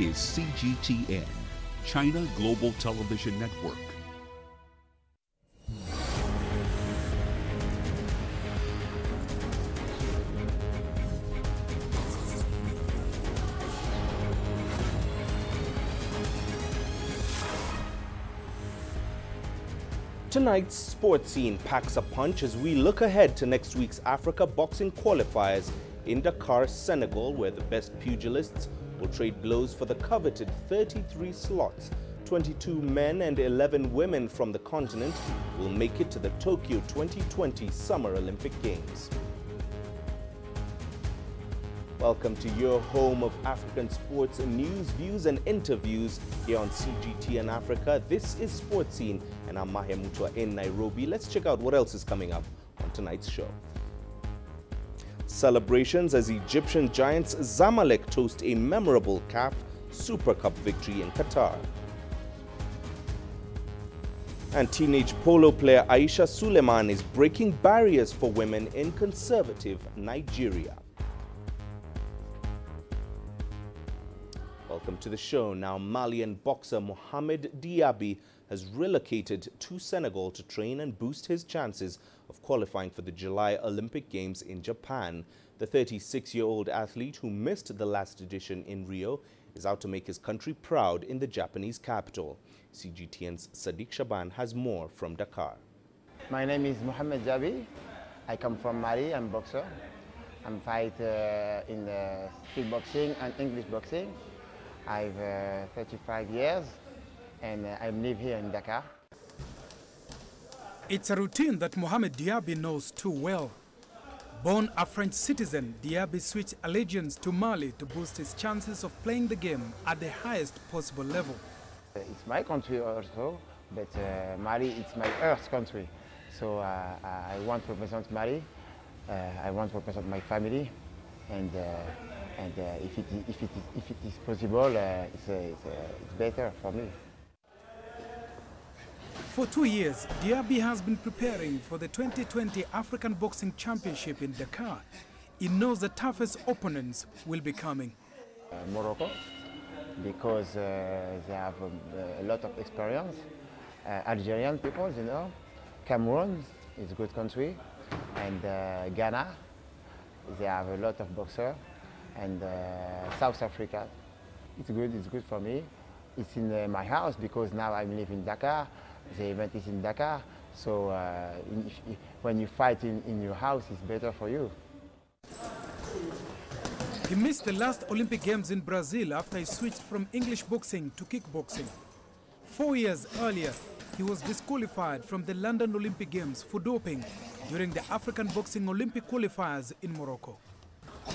Is CGTN, China Global Television Network. Tonight's sports scene packs a punch as we look ahead to next week's Africa boxing qualifiers in Dakar, Senegal, where the best pugilists will trade blows for the coveted 33 slots. 22 men and 11 women from the continent will make it to the Tokyo 2020 Summer Olympic Games. Welcome to your home of African sports news, views and interviews here on CGTN Africa. This is Sports Scene and I'm Mahia Mutua in Nairobi. Let's check out what else is coming up on tonight's show. Celebrations as Egyptian giants Zamalek toast a memorable CAF Super Cup victory in Qatar. And teenage polo player Aisha Suleiman is breaking barriers for women in conservative Nigeria. Welcome to the show. Now, Malian boxer Mohamed Diaby has relocated to Senegal to train and boost his chances of qualifying for the July Olympic Games in Japan. The 36-year-old athlete who missed the last edition in Rio is out to make his country proud in the Japanese capital. CGTN's Sadiq Shaban has more from Dakar. My name is Mohamed Diaby. I come from Mali. I'm boxer. I'm fight uh, in uh, street boxing and English boxing. I've uh, 35 years and uh, I live here in Dakar. It's a routine that Mohamed Diaby knows too well. Born a French citizen, Diaby switched allegiance to Mali to boost his chances of playing the game at the highest possible level. It's my country also, but uh, Mali it's my earth country. So uh, I want to represent Mali. Uh, I want to represent my family, and uh, and uh, if it if it is, if it is possible, uh, it's, it's, it's better for me. For two years, Diaby has been preparing for the 2020 African Boxing Championship in Dakar. He knows the toughest opponents will be coming. Uh, Morocco, because uh, they have um, a lot of experience. Uh, Algerian people, you know. Cameroon is a good country. And uh, Ghana, they have a lot of boxers. And uh, South Africa, it's good, it's good for me. It's in uh, my house because now I live in Dakar the event is in Dakar. So uh, if, when you fight in, in your house, it's better for you. He missed the last Olympic Games in Brazil after he switched from English boxing to kickboxing. Four years earlier, he was disqualified from the London Olympic Games for doping during the African Boxing Olympic qualifiers in Morocco.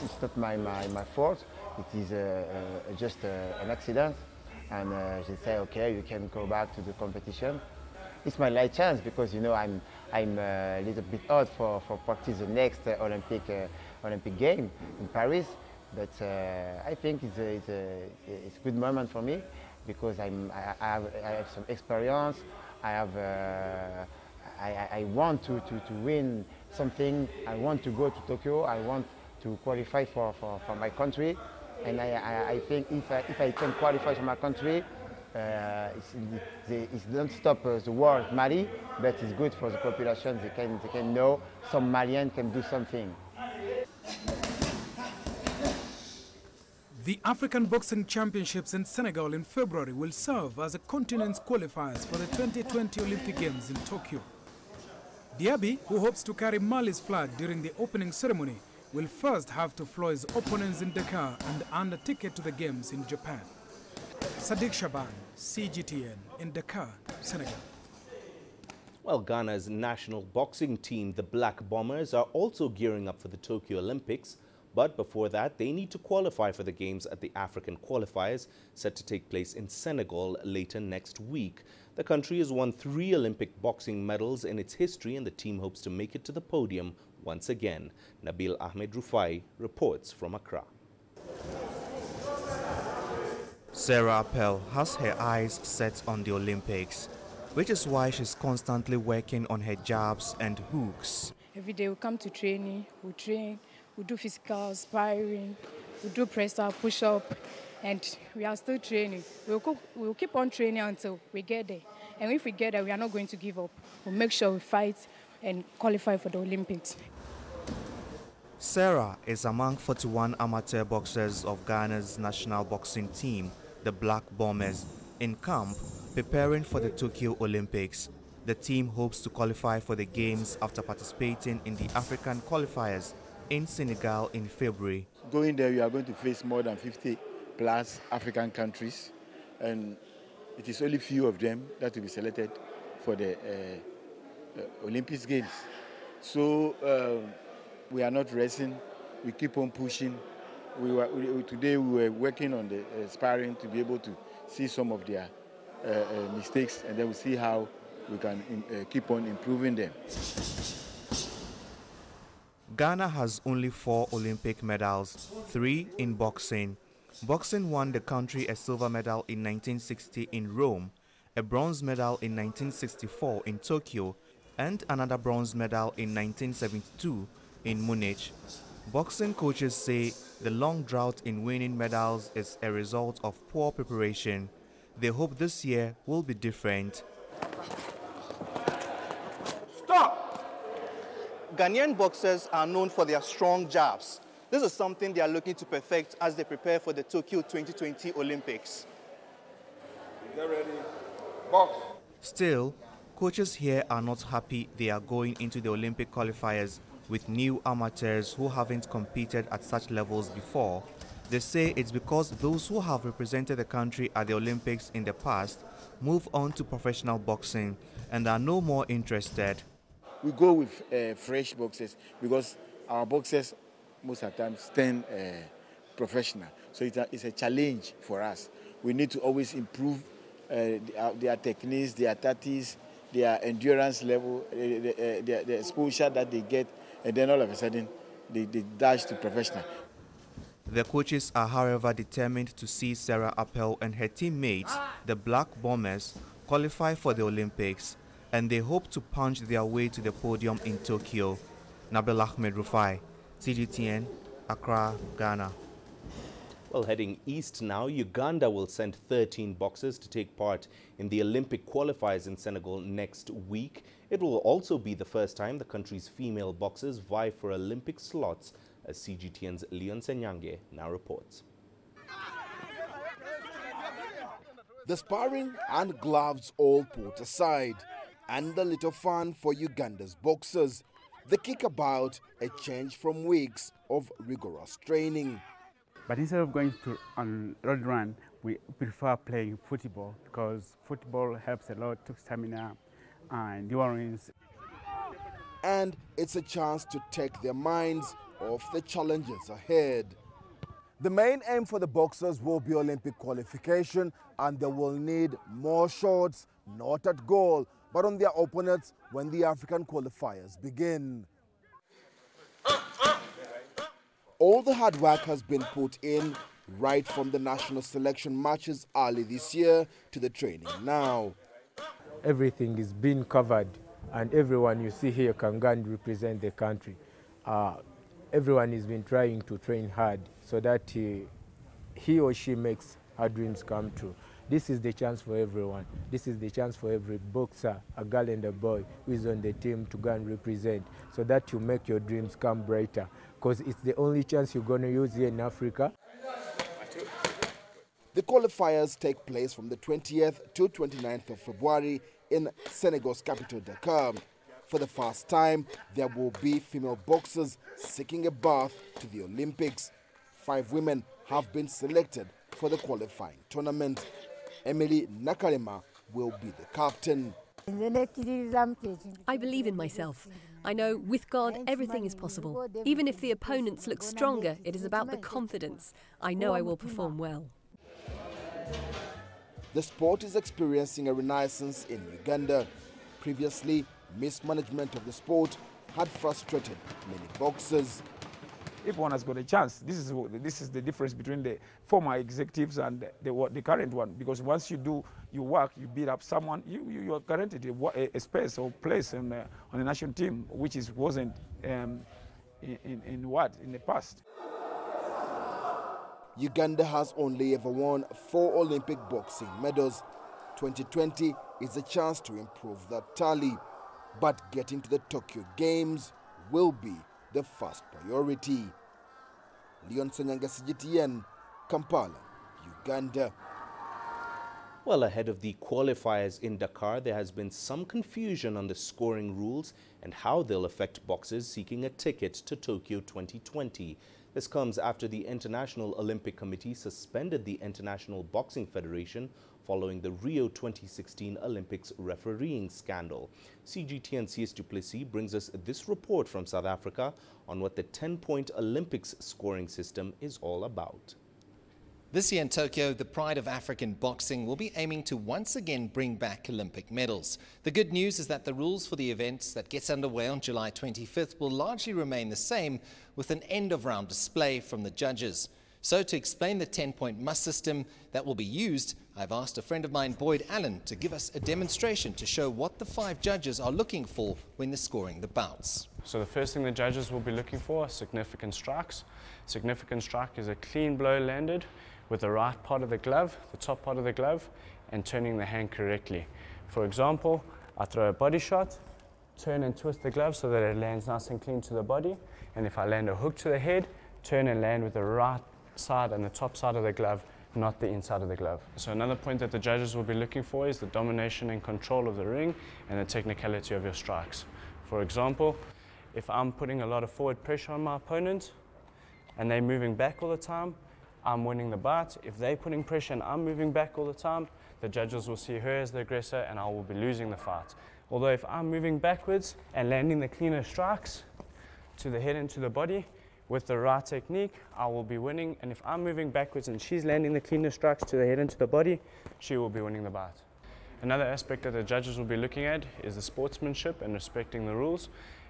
It's not my, my, my fault. It is uh, uh, just uh, an accident. And they say, okay, you can go back to the competition it's my last chance because you know I'm I'm a little bit odd for for practice the next uh, Olympic uh, Olympic game in Paris. But uh, I think it's a, it's, a, it's a good moment for me because I'm, I, I, have, I have some experience. I have uh, I, I want to, to, to win something. I want to go to Tokyo. I want to qualify for, for, for my country. And I, I, I think if I, if I can qualify for my country, uh, it's, it's don't stop uh, the war Mali, but it's good for the population. They can, they can know some Malian can do something. The African Boxing Championships in Senegal in February will serve as a continent's qualifiers for the 2020 Olympic Games in Tokyo. Diaby, who hopes to carry Mali's flag during the opening ceremony, will first have to floor his opponents in Dakar and earn a ticket to the Games in Japan. Sadiq Shaban, CGTN in Dakar, Senegal. Well, Ghana's national boxing team, the Black Bombers, are also gearing up for the Tokyo Olympics. But before that, they need to qualify for the Games at the African qualifiers set to take place in Senegal later next week. The country has won three Olympic boxing medals in its history and the team hopes to make it to the podium once again. Nabil Ahmed Rufai reports from Accra. Sarah Appel has her eyes set on the Olympics, which is why she's constantly working on her jabs and hooks. Every day we come to training, we train, we do physical sparring, we do press up, push up, and we are still training. We'll, co- we'll keep on training until we get there. And if we get there, we are not going to give up. We'll make sure we fight and qualify for the Olympics. Sarah is among 41 amateur boxers of Ghana's national boxing team, the Black Bombers, in camp preparing for the Tokyo Olympics. The team hopes to qualify for the Games after participating in the African qualifiers in Senegal in February. Going there, we are going to face more than 50 plus African countries, and it is only few of them that will be selected for the uh, uh, Olympics Games. So um, we are not resting. We keep on pushing. We were, we, today we were working on the uh, sparring to be able to see some of their uh, uh, mistakes, and then we see how we can in, uh, keep on improving them. Ghana has only four Olympic medals, three in boxing. Boxing won the country a silver medal in 1960 in Rome, a bronze medal in 1964 in Tokyo, and another bronze medal in 1972 in Munich. Boxing coaches say the long drought in winning medals is a result of poor preparation. They hope this year will be different. Stop! Ghanaian boxers are known for their strong jabs. This is something they are looking to perfect as they prepare for the Tokyo 2020 Olympics. Get ready. Box. Still, coaches here are not happy they are going into the Olympic qualifiers with new amateurs who haven't competed at such levels before. They say it's because those who have represented the country at the Olympics in the past move on to professional boxing and are no more interested we go with uh, fresh boxers because our boxers most of the time stand uh, professional. So it's a, it's a challenge for us. We need to always improve uh, their, their, techniques, their tactics, their endurance level, the, uh, the, exposure that they get, and then all of a sudden they, they dash to professional. The coaches are, however, determined to see Sarah Appel and her teammates, the Black Bombers, qualify for the Olympics and they hope to punch their way to the podium in Tokyo. Nabil Ahmed Rufai, CGTN, Accra, Ghana. Well, heading east now, Uganda will send 13 boxers to take part in the Olympic qualifiers in Senegal next week. It will also be the first time the country's female boxers vie for Olympic slots, as CGTN's Leon Senyange now reports. The sparring and gloves all put aside and a little fun for Uganda's boxers. The kick about a change from weeks of rigorous training. But instead of going to on road run, we prefer playing football because football helps a lot to stamina and endurance. And it's a chance to take their minds off the challenges ahead. The main aim for the boxers will be Olympic qualification and they will need more shots, not at goal, but on their opponents when the African qualifiers begin. All the hard work has been put in right from the national selection matches early this year to the training now. Everything is being covered and everyone you see here can go and represent the country. Uh, everyone has been trying to train hard so that he, he or she makes her dreams come true. This is the chance for everyone. This is the chance for every boxer, a girl and a boy who is on the team to go and represent so that you make your dreams come brighter because it's the only chance you're going to use here in Africa. The qualifiers take place from the 20th to 29th of February in Senegal's capital, Dakar. For the first time, there will be female boxers seeking a berth to the Olympics. Five women have been selected for the qualifying tournament. Emily Nakalema will be the captain. I believe in myself. I know with God everything is possible. Even if the opponents look stronger, it is about the confidence. I know I will perform well. The sport is experiencing a renaissance in Uganda. Previously, mismanagement of the sport had frustrated many boxers if one has got a chance. This is this is the difference between the former executives and the, the, the current one. Because once you do your work, you beat up someone, you, you, you are guaranteed a, a, space or place on the, on the national team, which is wasn't um, in, in, in what in the past. Uganda has only ever won four Olympic boxing medals. 2020 is a chance to improve that tally, but getting to the Tokyo Games will be the first priority. Leon Senyange CGTN, Kampala, Uganda. Well, ahead of the qualifiers in Dakar, there has been some confusion on the scoring rules and how they'll affect boxers seeking a ticket to Tokyo 2020. This comes after the International Olympic Committee suspended the International Boxing Federation following the Rio 2016 Olympics refereeing scandal. CGTN CS du Plessis brings us this report from South Africa on what the 10-point Olympics scoring system is all about. This year in Tokyo, the pride of African boxing will be aiming to once again bring back Olympic medals. The good news is that the rules for the events that gets underway on July 25th will largely remain the same with an end-of-round display from the judges. So to explain the 10-point must system that will be used, I've asked a friend of mine, Boyd Allen, to give us a demonstration to show what the five judges are looking for when they're scoring the bouts. So the first thing the judges will be looking for are significant strikes. Significant strike is a clean blow landed with the right part of the glove, the top part of the glove, and turning the hand correctly. For example, I throw a body shot, turn and twist the glove so that it lands nice and clean to the body. And if I land a hook to the head, turn and land with the right side and the top side of the glove, not the inside of the glove. So another point that the judges will be looking for is the domination and control of the ring and the technicality of your strikes. For example, if I'm putting a lot of forward pressure on my opponent and they're moving back all the time, I'm winning the bout. If they're putting pressure and I'm moving back all the time, the judges will see her as the aggressor and I will be losing the fight. Although if I'm moving backwards and landing the cleaner strikes to the head and to the body with the right technique, I will be winning. And if I'm moving backwards and she's landing the cleaner strikes to the head and to the body, she will be winning the bout. Another aspect that the judges will be looking at is the sportsmanship and respecting the rules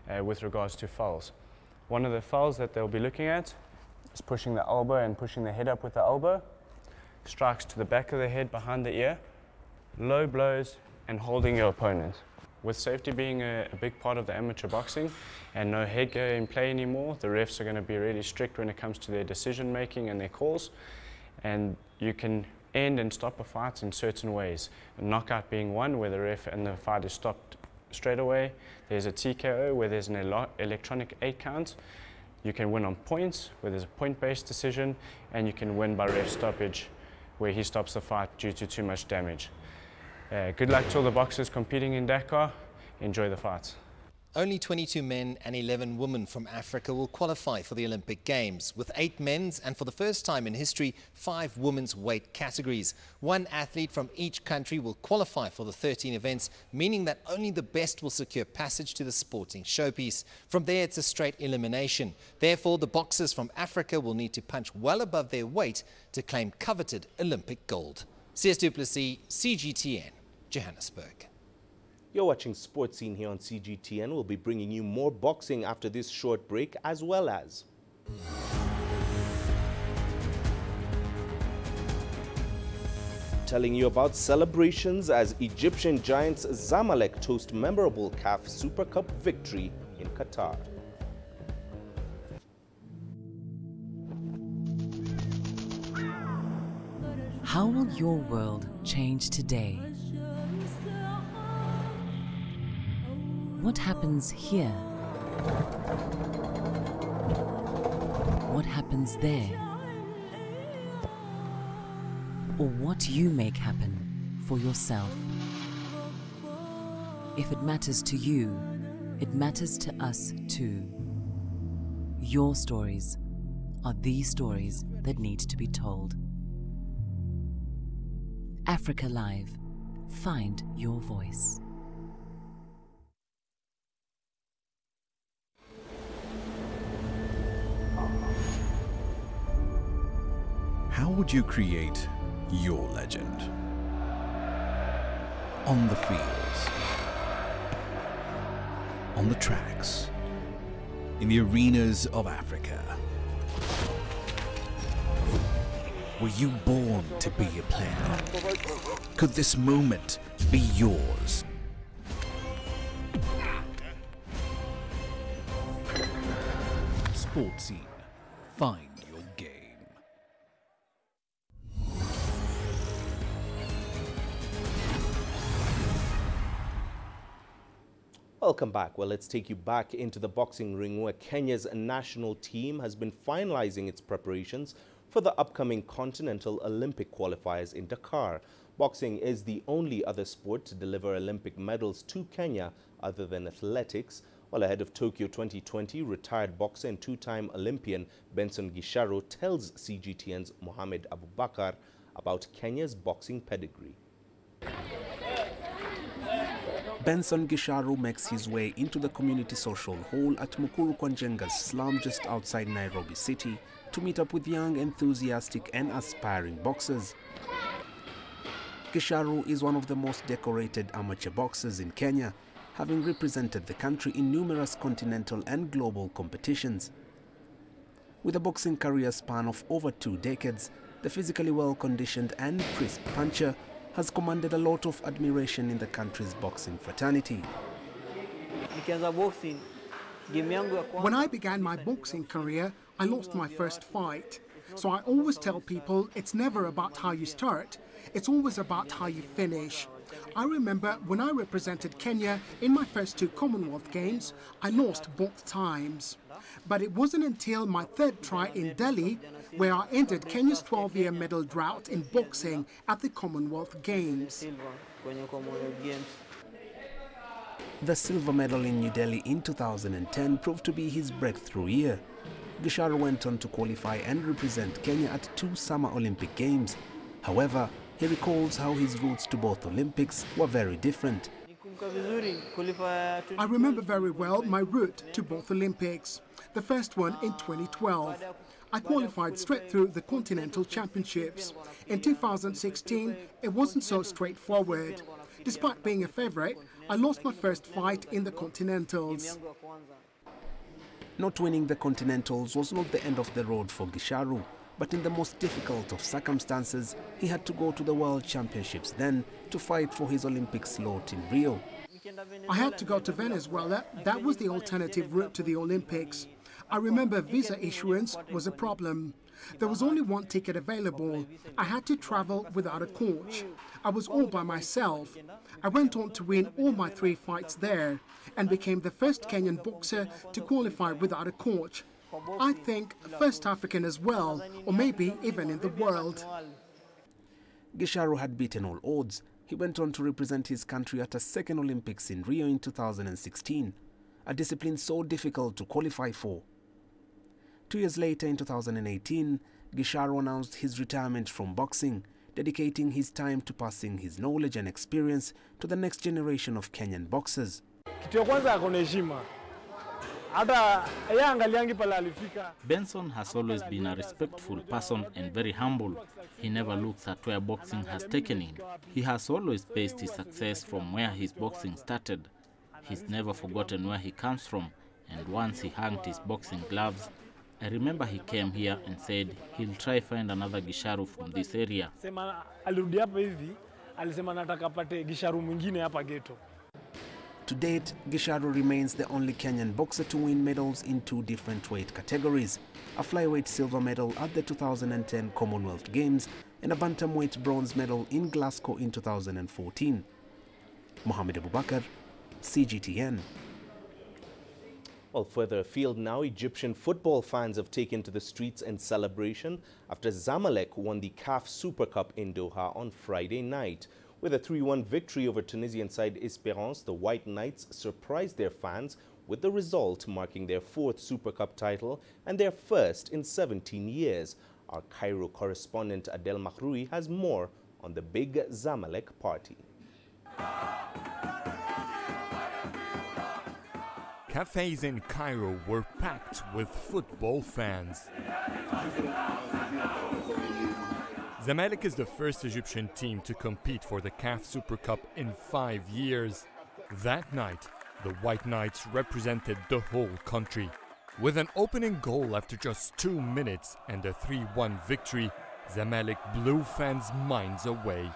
uh, with regards to fouls. One of the fouls that they'll be looking at is pushing the elbow and pushing the head up with the elbow. Strikes to the back of the head behind the ear. Low blows and holding your opponent. With safety being a, a, big part of the amateur boxing and no headgear in play anymore, the refs are going to be really strict when it comes to their decision making and their calls. And you can end and stop a fight in certain ways. A knockout being one where the ref and the fight is stopped straight away. There's a TKO where there's an electronic eight count you can win on points, where there's a point-based decision, and you can win by ref stoppage, where he stops the fight due to too much damage. Uh, good luck to all the boxers competing in Dakar. Enjoy the fights. Only 22 men and 11 women from Africa will qualify for the Olympic Games, with eight men's and for the first time in history, five women's weight categories. One athlete from each country will qualify for the 13 events, meaning that only the best will secure passage to the sporting showpiece. From there, it's a straight elimination. Therefore, the boxers from Africa will need to punch well above their weight to claim coveted Olympic gold. CS du Plessis, CGTN, Johannesburg. You're watching Sports Scene here on CGTN. We'll be bringing you more boxing after this short break as well as... Telling you about celebrations as Egyptian giants Zamalek toast memorable CAF Super Cup victory in Qatar. How will your world change today? What happens here? What happens there? Or what you make happen for yourself? If it matters to you, it matters to us too. Your stories are the stories that need to be told. Africa Live. Find your voice. How would you create your legend? On the fields, on the tracks, in the arenas of Africa. Were you born to be a player? Could this moment be yours? Sports Scene. Find Welcome back. Well, let's take you back into the boxing ring where Kenya's national team has been finalizing its preparations for the upcoming Continental Olympic qualifiers in Dakar. Boxing is the only other sport to deliver Olympic medals to Kenya other than athletics. Well, ahead of Tokyo 2020, retired boxer and two-time Olympian Benson Gicharu tells CGTN's Mohamed Abubakar about Kenya's boxing pedigree. Benson Gicharu makes his way into the community social hall at Mukuru kwa Njenga's slum just outside Nairobi City to meet up with young, enthusiastic and aspiring boxers. Gicharu is one of the most decorated amateur boxers in Kenya, having represented the country in numerous continental and global competitions. With a boxing career span of over two decades, the physically well-conditioned and crisp puncher has commanded a lot of admiration in the country's boxing fraternity. When I began my boxing career, I lost my first fight. So I always tell people it's never about how you start, it's always about how you finish. I remember when I represented Kenya in my first two Commonwealth Games, I lost both times. But it wasn't until my third try in Delhi where I ended Kenya's 12 year medal drought in boxing at the Commonwealth Games. The silver medal in New Delhi in 2010 proved to be his breakthrough year. Gicharu went on to qualify and represent Kenya at two Summer Olympic Games. However, he recalls how his routes to both Olympics were very different. I remember very well my route to both Olympics. The first one in 2012. I qualified straight through the Continental Championships. In 2016, it wasn't so straightforward. Despite being a favorite, I lost my first fight in the Continentals. Not winning the Continentals was not the end of the road for Gicharu, but in the most difficult of circumstances, he had to go to the World Championships then to fight for his Olympic slot in Rio. I had to go to Venezuela. That was the alternative route to the Olympics. I remember visa issuance was a problem. There was only one ticket available. I had to travel without a coach. I was all by myself. I went on to win all my three fights there and became the first Kenyan boxer to qualify without a coach. I think first African as well, or maybe even in the world. Gicharu had beaten all odds. He went on to represent his country at a second Olympics in Rio in 2016, a discipline so difficult to qualify for. Two years later, in 2018, Gicharu announced his retirement from boxing, dedicating his time to passing his knowledge and experience to the next generation of Kenyan boxers. Kitu ya kwanza ako na heshima. Hata yeye angaliangi pale alifika. Benson has always been a respectful person and very humble. He never looks at where boxing has taken him. He has always based his success from where his boxing started. He's never forgotten where he comes from, and once he hung his boxing gloves, I remember he came here and said he'll try find another Gisharu from this area. Sema alirudi hapa hivi, alisema nataka apate gisharu mwingine hapa ghetto. To date, Gisharu remains the only Kenyan boxer to win medals in two different weight categories a flyweight silver medal at the 2010 Commonwealth Games and a bantamweight bronze medal in Glasgow in 2014. Mohamed Abubakar, CGTN. Well, further afield now, Egyptian football fans have taken to the streets in celebration after Zamalek won the CAF Super Cup in Doha on Friday night. With a 3-1 victory over Tunisian side Esperance, the White Knights surprised their fans with the result marking their fourth Super Cup title and their first in 17 years. Our Cairo correspondent Adel Mahroui has more on the big Zamalek party. Cafes in Cairo were packed with football fans. Zamalek is the first Egyptian team to compete for the CAF Super Cup in five years. That night, the White Knights represented the whole country. With an opening goal after just two minutes and a 3 1 victory, Zamalek blew fans' minds away.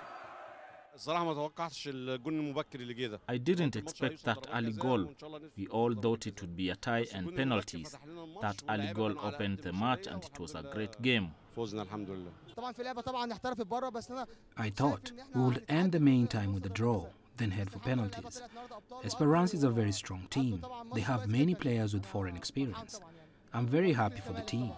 I didn't expect that early goal. We all thought it would be a tie and penalties. That early goal opened the match and it was a great game. I thought we would end the main time with a draw. then head for penalties. Esperance is a very strong team. They have many players with foreign experience. I'm very happy for the team.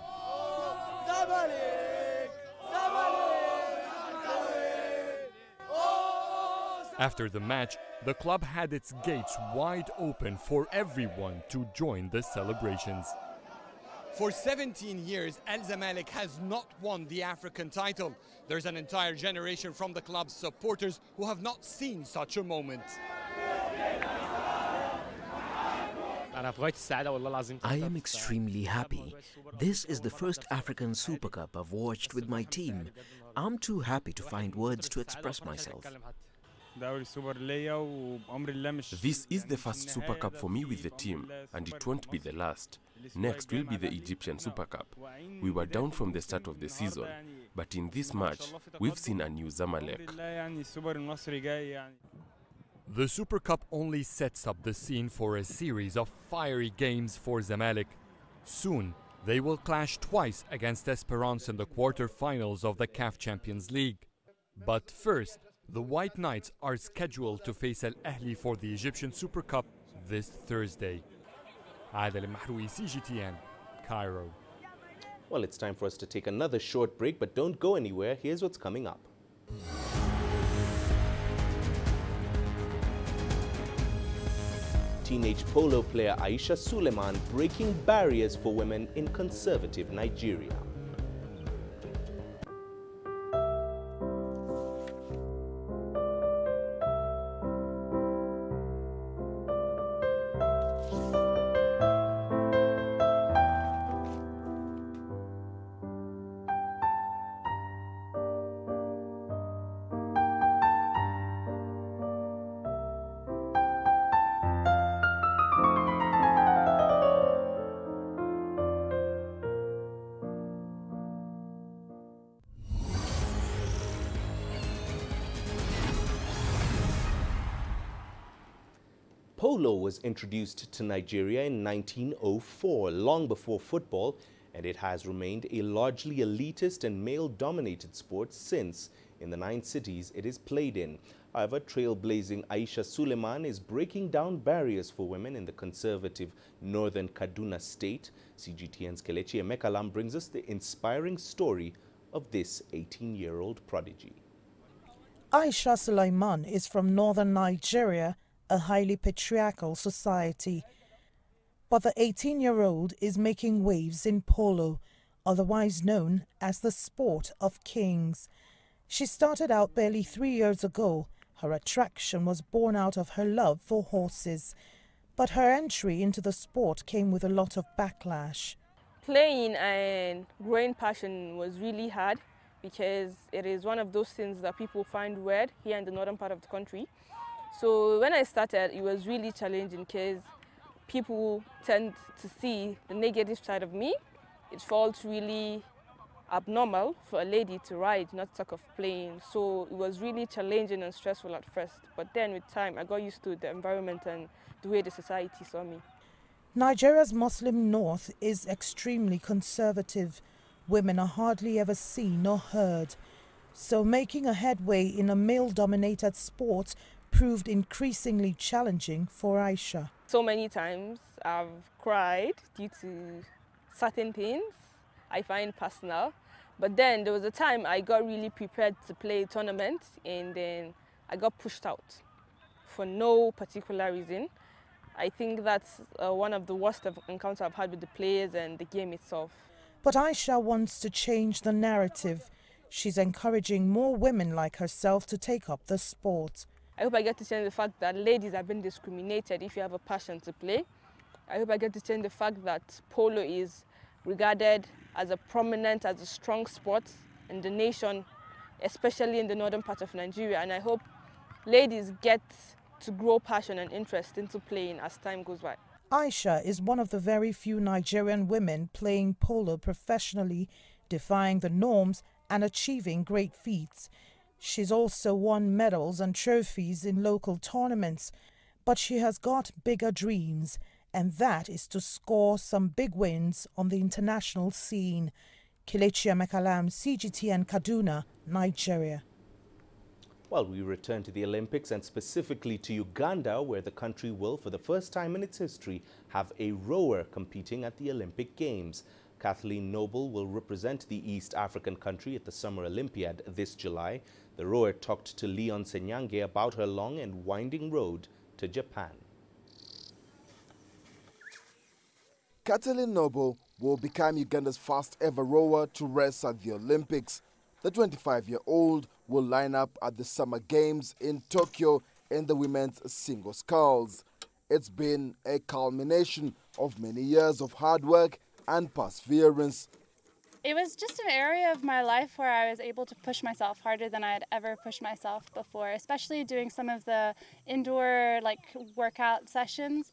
After the match, the club had its gates wide open for everyone to join the celebrations. For 17 years, El Zamalek has not won the African title. There's an entire generation from the club's supporters who have not seen such a moment. I am extremely happy. This is the first African Super Cup I've watched with my team. I'm too happy to find words to express myself. This is the first Super Cup for me with the team, and it won't be the last. Next will be the Egyptian Super Cup. We were down from the start of the season, but in this match, we've seen a new Zamalek. The Super Cup only sets up the scene for a series of fiery games for Zamalek. Soon, they will clash twice against Esperance in the quarter-finals of the CAF Champions League. But first, the White Knights are scheduled to face Al Ahli for the Egyptian Super Cup this Thursday. Adel Mahroui, CGTN, Cairo. Well, it's time for us to take another short break, but don't go anywhere. Here's what's coming up. Teenage polo player Aisha Suleiman breaking barriers for women in conservative Nigeria. Polo was introduced to Nigeria in 1904, long before football, and it has remained a largely elitist and male-dominated sport since, in the nine cities it is played in. However, trailblazing Aisha Suleiman is breaking down barriers for women in the conservative northern Kaduna state. CGTN's Kelechi Emekalam brings us the inspiring story of this 18-year-old prodigy. Aisha Suleiman is from northern Nigeria a highly patriarchal society. But the 18 year old is making waves in polo, otherwise known as the sport of kings. She started out barely three years ago. Her attraction was born out of her love for horses. But her entry into the sport came with a lot of backlash. Playing and growing passion was really hard because it is one of those things that people find weird here in the northern part of the country. So when I started, it was really challenging because people tend to see the negative side of me. It felt really abnormal for a lady to ride, not talk of playing. So it was really challenging and stressful at first. But then with time, I got used to the environment and the way the society saw me. Nigeria's Muslim North is extremely conservative. Women are hardly ever seen or heard. So making a headway in a male-dominated sport proved increasingly challenging for Aisha. So many times I've cried due to certain things I find personal. But then there was a time I got really prepared to play a tournament and then I got pushed out for no particular reason. I think that's uh, one of the worst encounters I've had with the players and the game itself. But Aisha wants to change the narrative. She's encouraging more women like herself to take up the sport. I hope I get to change the fact that ladies are being discriminated if you have a passion to play. I hope I get to change the fact that polo is regarded as a prominent, as a strong sport in the nation, especially in the northern part of Nigeria. And I hope ladies get to grow passion and interest into playing as time goes by. Aisha is one of the very few Nigerian women playing polo professionally, defying the norms and achieving great feats. She's also won medals and trophies in local tournaments, but she has got bigger dreams, and that is to score some big wins on the international scene. Kelechi Emekalam, CGTN Kaduna, Nigeria. Well, we return to the Olympics and specifically to Uganda, where the country will, for the first time in its history, have a rower competing at the Olympic Games. Kathleen Noble will represent the East African country at the Summer Olympiad this July. The rower talked to Leon Senyange about her long and winding road to Japan. Kathleen Noble will become Uganda's first ever rower to race at the Olympics. The 25-year-old will line up at the Summer Games in Tokyo in the women's single sculls. It's been a culmination of many years of hard work and perseverance. It was just an area of my life where I was able to push myself harder than I had ever pushed myself before, especially doing some of the indoor like workout sessions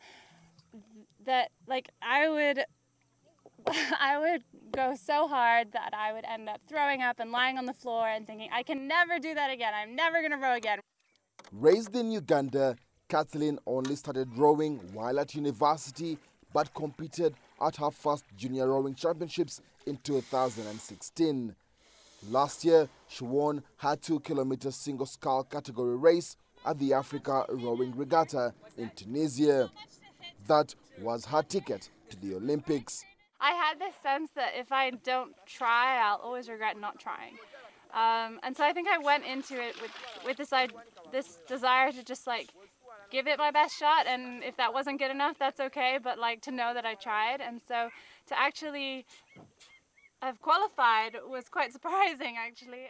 that like I would I would go so hard that I would end up throwing up and lying on the floor and thinking, I can never do that again. I'm never going to row again. Raised in Uganda, Kathleen only started rowing while at university but competed at her first junior rowing championships in 2016. Last year, she won her two kilometer single scull category race at the Africa Rowing Regatta in Tunisia. That was her ticket to the Olympics. I had this sense that if I don't try, I'll always regret not trying. Um, and so I think I went into it with, with this, this desire to just like give it my best shot and if that wasn't good enough that's okay but like to know that I tried and so to actually have qualified was quite surprising actually.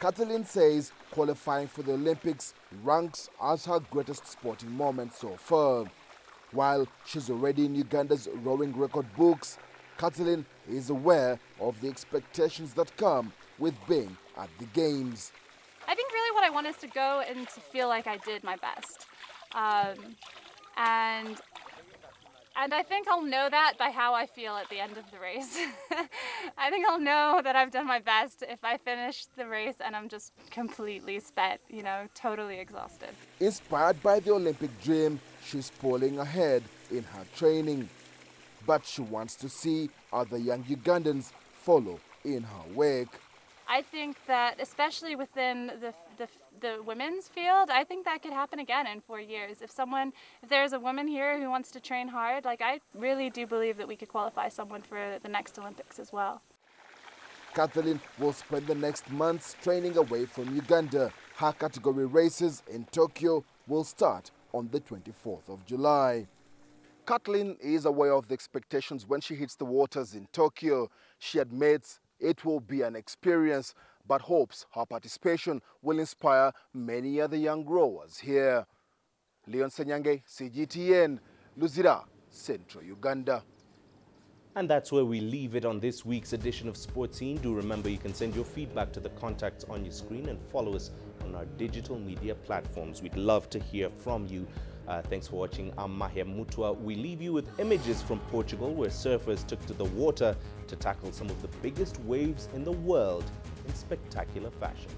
Kathleen says qualifying for the Olympics ranks as her greatest sporting moment so far. While she's already in Uganda's rowing record books, Kathleen is aware of the expectations that come with being at the Games. I think really what I want is to go and to feel like I did my best. Um, and and I think I'll know that by how I feel at the end of the race. I think I'll know that I've done my best if I finish the race and I'm just completely spent, you know, totally exhausted. Inspired by the Olympic dream, she's pulling ahead in her training. But she wants to see other young Ugandans follow in her wake. I think that especially within the, the, the, women's field, I think that could happen again in four years. If someone, if there's a woman here who wants to train hard, like I really do believe that we could qualify someone for the next Olympics as well. Kathleen will spend the next months training away from Uganda. Her category races in Tokyo will start on the 24th of July. Kathleen is aware of the expectations when she hits the waters in Tokyo. She admits it will be an experience, but hopes her participation will inspire many other young growers here. Leon Senyange, CGTN, Luzira, Central Uganda. And that's where we leave it on this week's edition of Sports Scene. Do remember you can send your feedback to the contacts on your screen and follow us on our digital media platforms. We'd love to hear from you. Uh, thanks for watching. I'm Mahia Mutua. We leave you with images from Portugal where surfers took to the water to tackle some of the biggest waves in the world in spectacular fashion.